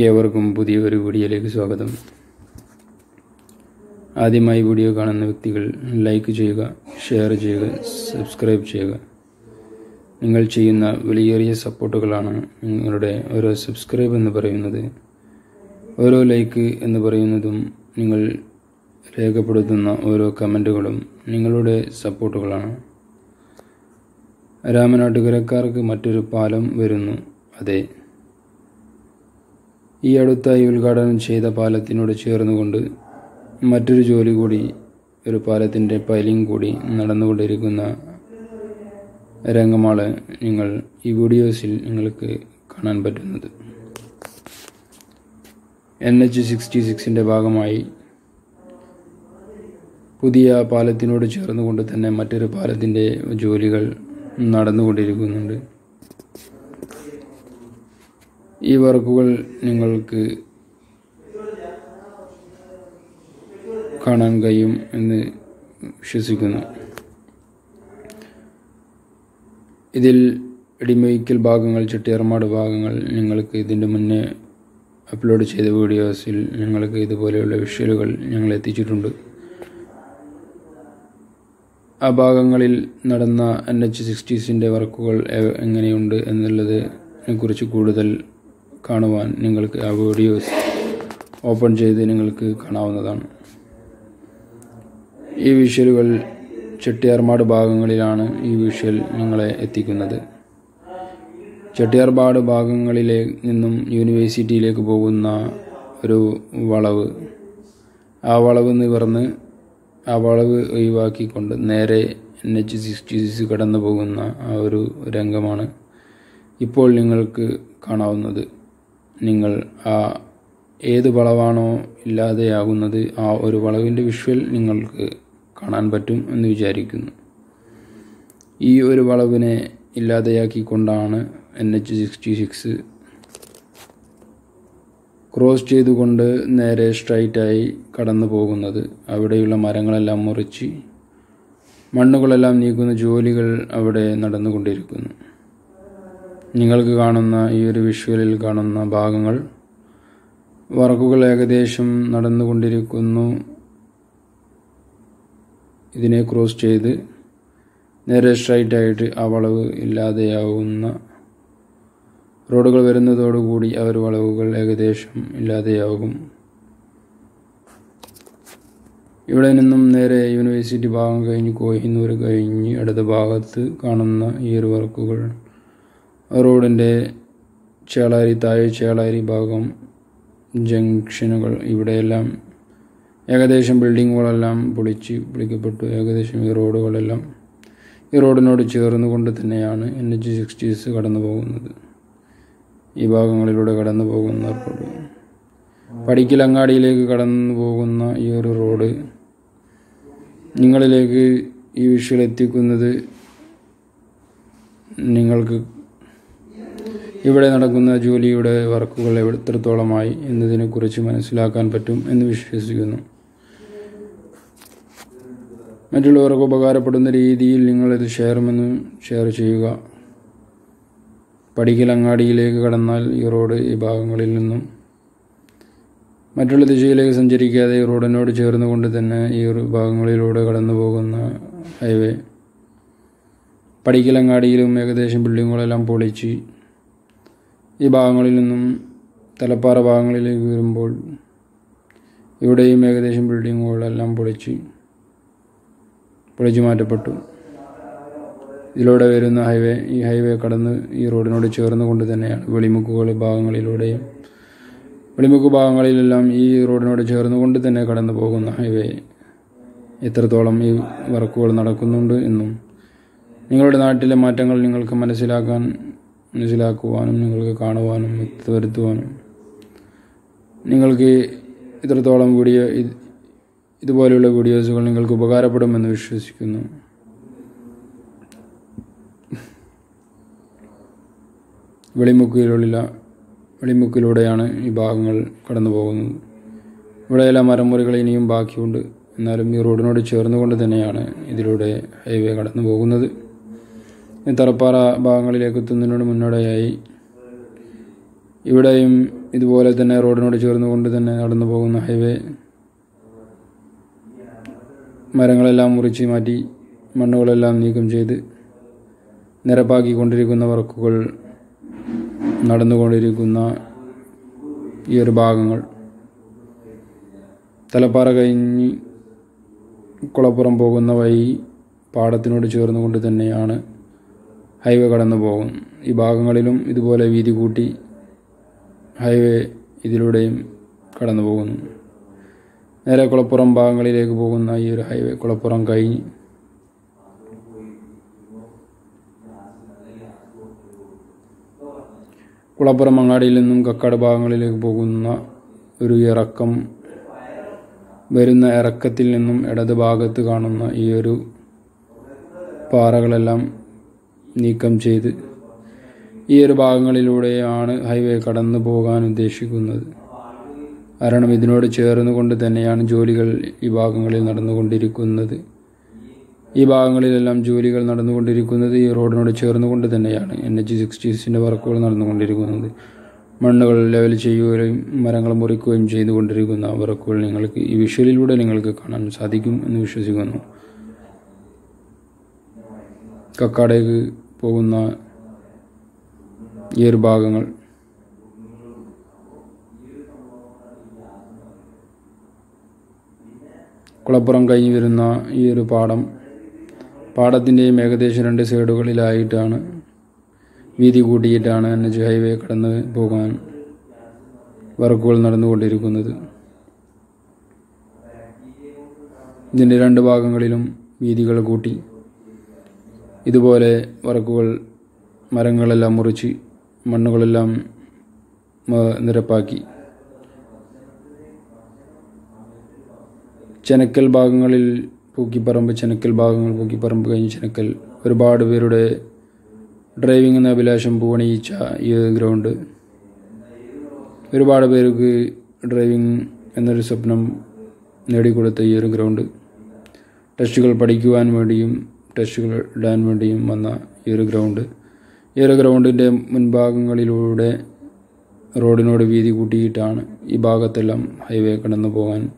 ഏവർക്കും പുതിയ ഒരു വീഡിയോയിലേക്ക് സ്വാഗതം. ആദ്യമായി വീഡിയോ കാണുന്ന വ്യക്തികൾ ലൈക്ക് ചെയ്യുക ഷെയർ ചെയ്യുക സബ്സ്ക്രൈബ് ചെയ്യുക. നിങ്ങൾ ചെയ്യുന്ന വലിയേറിയ സപ്പോർട്ടുകളാണ് നിങ്ങളുടെ ഓരോ സബ്സ്ക്രൈബ് എന്ന് പറയുന്നത്. ഓരോ ലൈക്ക് എന്ന് പറയുന്നതും നിങ്ങൾ രേഖപ്പെടുത്തുന്ന ഓരോ കമന്റുകളും നിങ്ങളുടെ സപ്പോർട്ടുകളാണ്. രാമനാട്ടുകരക്കാർക്ക് മറ്റൊരു പാലം വരുന്നു. അതെ ഈ അടുത്തായി ഉദ്ഘാടനം ചെയ്ത പാലത്തിനോട് ചേർന്നുകൊണ്ട് മറ്റൊരു ജോലി കൂടി ഒരു പാലത്തിന്റെ പൈലിംഗ് കൂടി നടന്നുകൊണ്ടിരിക്കുന്ന രംഗമാണ് നിങ്ങൾ ഈ വീഡിയോസിൽ നിങ്ങൾക്ക് കാണാൻ പറ്റുന്നത്. എൻ എച്ച് സിക്സ്റ്റി സിക്സിന്റെ ഭാഗമായി പുതിയ പാലത്തിനോട് ചേർന്നുകൊണ്ട് തന്നെ മറ്റൊരു പാലത്തിന്റെ ജോലികൾ നടന്നുകൊണ്ടിരിക്കുന്നുണ്ട്. ഈ വർക്കുകൾ നിങ്ങൾക്ക് കാണാൻ കഴിയും എന്ന് വിശ്വസിക്കുന്നു. ഇതിൽ ഇടിമയിക്കൽ ഭാഗങ്ങൾ ചെട്ടിയർമാട് ഭാഗങ്ങൾ നിങ്ങൾക്ക് ഇതിന്റെ മുന്നേ അപ്ലോഡ് ചെയ്ത വീഡിയോസിൽ നിങ്ങൾക്ക് ഇതുപോലെയുള്ള വിഷ്വലുകൾ ഞങ്ങൾ എത്തിച്ചിട്ടുണ്ട്. ആ ഭാഗങ്ങളിൽ നടന്ന എൻ എച്ച് സിക്സ്റ്റീസിന്റെ വർക്കുകൾ എങ്ങനെയുണ്ട് എന്നുള്ളതിനെക്കുറിച്ച് കൂടുതൽ കാണുവാൻ നിങ്ങൾക്ക് ആ വീഡിയോസ് ഓപ്പൺ ചെയ്ത് നിങ്ങൾക്ക് കാണാവുന്നതാണ്. ഈ വിഷ്വലുകൾ ചെട്ടിയാർമാട് ഭാഗങ്ങളിലാണ് ഈ വിഷ്വൽ നിങ്ങളെ എത്തിക്കുന്നത്. ചെട്ടിയാർപാട് ഭാഗങ്ങളിലെ നിന്നും യൂണിവേഴ്സിറ്റിയിലേക്ക് പോകുന്ന ഒരു വളവ്. ആ വളവ് നിവർന്ന് ആ വളവ് ഒഴിവാക്കിക്കൊണ്ട് നേരെ എൻ എച്ച് സിക്സ്റ്റി സിക്സ് കടന്നു പോകുന്ന ആ ഒരു രംഗമാണ് ഇപ്പോൾ നിങ്ങൾക്ക് കാണാവുന്നത്. നിങ്ങൾ ആ ഏത് വളവാണോ ഇല്ലാതെയാകുന്നത് ആ ഒരു വളവിന്റെ വിഷ്വൽ നിങ്ങൾക്ക് കാണാൻ പറ്റും എന്ന് വിചാരിക്കുന്നു. ഈ ഒരു വളവിനെ ഇല്ലാതെയാക്കിക്കൊണ്ടാണ് N H sixty six cross ചെയ്തുകൊണ്ട് നേരെ സ്ട്രൈറ്റായി കടന്നു പോകുന്നത്. അവിടെയുള്ള മരങ്ങളെല്ലാം മുറിച്ച് മണ്ണുകളെല്ലാം നീക്കുന്ന ജോലികൾ അവിടെ നടന്നുകൊണ്ടിരിക്കുന്നു. നിങ്ങൾക്ക് കാണുന്ന ഈ ഒരു വിഷ്വലിൽ കാണുന്ന ഭാഗങ്ങൾ വർക്കുകൾ ഏകദേശം നടന്നുകൊണ്ടിരിക്കുന്നു. ഇതിനെ ക്രോസ് ചെയ്ത് നേരെ സ്ട്രൈറ്റായിട്ട് ആ വളവ് ഇല്ലാതെയാവുന്ന റോഡുകൾ വരുന്നതോടുകൂടി ആ ഒരു വളവുകൾ ഏകദേശം ഇല്ലാതെയാകും. ഇവിടെ നിന്നും നേരെ യൂണിവേഴ്സിറ്റി ഭാഗം കഴിഞ്ഞ് കോഹിന്നൂർ കഴിഞ്ഞ് അടുത്ത ഭാഗത്ത് കാണുന്ന ഈ ഒരു വർക്കുകൾ റോഡിന്റെ ചേളാരി താഴെ ചേളാരി ഭാഗം ജംഗ്ഷനുകൾ ഇവിടെയെല്ലാം ഏകദേശം ബിൽഡിങ്ങുകളെല്ലാം പൊളിച്ച് പൊളിക്കപ്പെട്ടു. ഏകദേശം ഈ റോഡുകളെല്ലാം ഈ റോഡിനോട് ചേർന്നുകൊണ്ട് തന്നെയാണ് എൻ എച്ച് സിക്സ്റ്റീസ് കടന്നു പോകുന്നത് ഈ ഭാഗങ്ങളിലൂടെ കടന്നു പോകുന്ന റോഡ്. പടിക്കലങ്ങാടിയിലേക്ക് കടന്നു പോകുന്ന ഈ ഒരു റോഡ് നിങ്ങളിലേക്ക് ഈ വിഷയിൽ എത്തിക്കുന്നത് നിങ്ങൾക്ക് ഇവിടെ നടക്കുന്ന ജോലിയുടെ വർക്കുകൾ എത്രത്തോളമായി എന്നതിനെക്കുറിച്ച് മനസ്സിലാക്കാൻ പറ്റും എന്ന് വിശ്വസിക്കുന്നു. മറ്റുള്ളവർക്ക് ഉപകാരപ്പെടുന്ന രീതിയിൽ നിങ്ങളിത് ഷെയർമെന്നും ഷെയർ ചെയ്യുക. പടിക്കലങ്ങാടിയിലേക്ക് കടന്നാൽ ഈ റോഡ് ഈ ഭാഗങ്ങളിൽ നിന്നും. മറ്റുള്ള ദിശയിലേക്ക് സഞ്ചരിക്കാതെ ഈ റോഡിനോട് ചേർന്നുകൊണ്ട് തന്നെ ഈ ഒരു ഭാഗങ്ങളിലൂടെ കടന്നു പോകുന്ന ഹൈവേ പടിക്കലങ്ങാടിയിലും ഏകദേശം ബിൽഡിങ്ങുകളെല്ലാം പൊളിച്ച് ഈ ഭാഗങ്ങളിൽ നിന്നും തലപ്പാറ ഭാഗങ്ങളിലേക്ക് വരുമ്പോൾ ഇവിടെയും ഏകദേശം ബിൽഡിങ്ങുകളെല്ലാം പൊളിച്ച് പൊളിച്ചു മാറ്റപ്പെട്ടു. ഇതിലൂടെ വരുന്ന ഹൈവേ ഈ ഹൈവേ കടന്ന് ഈ റോഡിനോട് ചേർന്ന് കൊണ്ട് തന്നെയാണ് വെളിമുക്കുകൾ ഭാഗങ്ങളിലൂടെയും വെളിമുക്ക് ഭാഗങ്ങളിലെല്ലാം ഈ റോഡിനോട് ചേർന്ന് കൊണ്ട് തന്നെ കടന്നു പോകുന്ന ഹൈവേ. എത്രത്തോളം ഈ വർക്കുകൾ നടക്കുന്നുണ്ട് എന്നും നിങ്ങളുടെ നാട്ടിലെ മാറ്റങ്ങൾ നിങ്ങൾക്ക് മനസ്സിലാക്കാൻ മനസ്സിലാക്കുവാനും നിങ്ങൾക്ക് കാണുവാനും വരുത്തുവാനും. നിങ്ങൾക്ക് ഇത്രത്തോളം വീഡിയോ ഇതുപോലെയുള്ള വീഡിയോസുകൾ നിങ്ങൾക്ക് ഉപകാരപ്പെടുമെന്ന് വിശ്വസിക്കുന്നു. വെളിമുക്കിലുള്ള വെളിമുക്കിലൂടെയാണ് ഈ ഭാഗങ്ങൾ കടന്നു പോകുന്നത് ഇവിടെയെല്ലാം മരമുറികൾ ഇനിയും ബാക്കിയുണ്ട്. എന്നാലും ഈ റോഡിനോട് ചേർന്നുകൊണ്ട് തന്നെയാണ് ഇതിലൂടെ ഹൈവേ കടന്നു പോകുന്നത് തറപ്പാറ ഭാഗങ്ങളിലേക്ക് എത്തുന്നതിനോട് മുന്നോടിയായി. ഇവിടെയും ഇതുപോലെ തന്നെ റോഡിനോട് ചേർന്നുകൊണ്ട് തന്നെ നടന്നു പോകുന്ന ഹൈവേ. മരങ്ങളെല്ലാം മുറിച്ച് മാറ്റി മണ്ണുകളെല്ലാം നീക്കം ചെയ്ത് നിരപ്പാക്കിക്കൊണ്ടിരിക്കുന്ന വർക്കുകൾ നടന്നുകൊണ്ടിരിക്കുന്ന ഈ ഒരു ഭാഗങ്ങൾ. തലപ്പാറ കഴിഞ്ഞ് കുളപ്പുറം പോകുന്ന വഴി പാടത്തിനോട് ചേർന്നുകൊണ്ട് തന്നെയാണ് ഹൈവേ കടന്നു പോകും. ഈ ഭാഗങ്ങളിലും ഇതുപോലെ വീതി കൂട്ടി ഹൈവേ ഇതിലൂടെയും കടന്നു പോകുന്നു. നേരെ കുളപ്പുറം ഭാഗങ്ങളിലേക്ക് പോകുന്ന ഈ ഒരു ഹൈവേ കുളപ്പുറം കഴിഞ്ഞ് കുളപ്പുറം അങ്ങാടിയിൽ നിന്നും കക്കാട് ഭാഗങ്ങളിലേക്ക് പോകുന്ന ഒരു ഇറക്കം വരുന്ന ഇറക്കത്തിൽ നിന്നും ഇടത് ഭാഗത്ത് കാണുന്ന ഈ ഒരു പാറകളെല്ലാം നീക്കം ചെയ്ത് ഈ ഒരു ഭാഗങ്ങളിലൂടെയാണ് ഹൈവേ കടന്നു പോകാൻ ഉദ്ദേശിക്കുന്നത്. കാരണം ഇതിനോട് ചേർന്നുകൊണ്ട് തന്നെയാണ് ജോലികൾ ഈ ഭാഗങ്ങളിൽ നടന്നുകൊണ്ടിരിക്കുന്നത്. ഈ ഭാഗങ്ങളിലെല്ലാം ജോലികൾ നടന്നുകൊണ്ടിരിക്കുന്നത് ഈ റോഡിനോട് ചേർന്നുകൊണ്ട് തന്നെയാണ്. എൻ എച്ച് സിക്സ്റ്റീസിന്റെ വർക്കുകൾ നടന്നുകൊണ്ടിരിക്കുന്നത്. മണ്ണുകൾ ലെവൽ ചെയ്യുകയും മരങ്ങൾ മുറിക്കുകയും ചെയ്തുകൊണ്ടിരിക്കുന്ന വർക്കുകൾ നിങ്ങൾക്ക് ഈ വിഷ്വലിലൂടെ നിങ്ങൾക്ക് കാണാൻ സാധിക്കും എന്ന് വിശ്വസിക്കുന്നു. കക്കാടേക്ക് പോകുന്ന ഈ ഒരു ഭാഗങ്ങൾ. കുളപ്പുറം കഴിഞ്ഞ് വരുന്ന ഈ ഒരു പാടം പാടത്തിന്റെയും ഏകദേശം രണ്ട് സൈഡുകളിലായിട്ടാണ് വീതി കൂട്ടിയിട്ടാണ് എൻ എച്ച് ഹൈവേ കടന്ന് പോകാൻ വർക്കുകൾ നടന്നുകൊണ്ടിരിക്കുന്നത്. ഇതിന്റെ രണ്ട് ഭാഗങ്ങളിലും വീതികൾ കൂട്ടി. ഇതുപോലെ വർക്കുകൾ മരങ്ങളെല്ലാം മുറിച്ച് മണ്ണുകളെല്ലാം നിരപ്പാക്കി. ചെനക്കൽ ഭാഗങ്ങളിൽ പൂക്കിപ്പറമ്പ് ചെനക്കൽ ഭാഗങ്ങൾ പൂക്കിപ്പറമ്പ് കഴിഞ്ഞ് ചെനക്കൽ. ഒരുപാട് പേരുടെ ഡ്രൈവിംഗ് എന്ന അഭിലാഷം പൂവണിയിച്ച ഈ ഗ്രൗണ്ട്. ഒരുപാട് പേർക്ക് ഡ്രൈവിംഗ് എന്നൊരു സ്വപ്നം നേടിക്കൊടുത്ത ഈ ഒരു ഗ്രൗണ്ട്. ടെസ്റ്റുകൾ പഠിക്കുവാൻ വേണ്ടിയും ടെസ്റ്റുകൾ ഇടാൻ വേണ്ടിയും വന്ന ഈ ഒരു ഗ്രൗണ്ട് ഈ ഒരു ഗ്രൗണ്ടിന്റെ മുൻഭാഗങ്ങളിലൂടെ റോഡിനോട് വീതി കൂട്ടിയിട്ടാണ് ഈ ഭാഗത്തെല്ലാം ഹൈവേ കടന്നു പോകാൻ.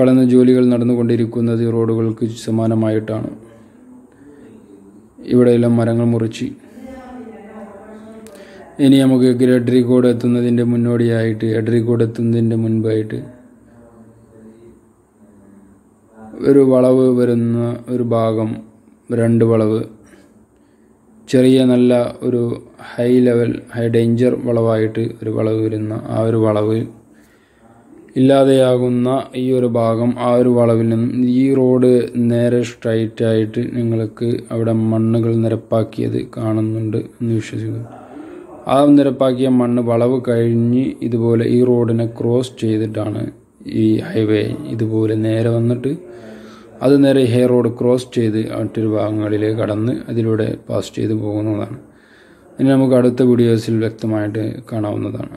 കടന്ന ജോലികൾ നടന്നുകൊണ്ടിരിക്കുന്നത് റോഡുകൾക്ക് സമാനമായിട്ടാണ്. ഇവിടെയെല്ലാം മരങ്ങൾ മുറിച്ച്. ഇനി നമുക്ക് എഡ്രിക്കോട് എത്തുന്നതിന്റെ മുന്നോടിയായിട്ട് എഡ്രിക്കോട് എത്തുന്നതിന്റെ മുൻപായിട്ട് ഒരു വളവ് വരുന്ന ഒരു ഭാഗം രണ്ട് വളവ്. ചെറിയ നല്ല ഒരു ഹൈ ലെവൽ ഹൈ ഡേഞ്ചർ വളവായിട്ട് ഒരു വളവ് വരുന്ന ആ ഒരു വളവ്. ഇല്ലാതെയാകുന്ന ഈ ഒരു ഭാഗം ആ ഒരു വളവിൽ നിന്നും ഈ റോഡ് നേരെ സ്ട്രൈറ്റ് ആയിട്ട് നിങ്ങൾക്ക് അവിടെ മണ്ണുകൾ നിരപ്പാക്കിയത് കാണുന്നുണ്ട് എന്ന് വിശ്വസിക്കുന്നു. ആ നിരപ്പാക്കിയ മണ്ണ് വളവ് കഴിഞ്ഞ് ഇതുപോലെ ഈ റോഡിനെ ക്രോസ് ചെയ്തിട്ടാണ് ഈ ഹൈവേ ഇതുപോലെ നേരെ വന്നിട്ട് അത് നേരെ ഹെയർ റോഡ് ക്രോസ് ചെയ്ത് മറ്റൊരു ഭാഗങ്ങളിലേക്ക് കടന്ന് അതിലൂടെ പാസ് ചെയ്ത് പോകുന്നതാണ്. ഇനി നമുക്ക് അടുത്ത വീഡിയോസിൽ വ്യക്തമായിട്ട് കാണാവുന്നതാണ്.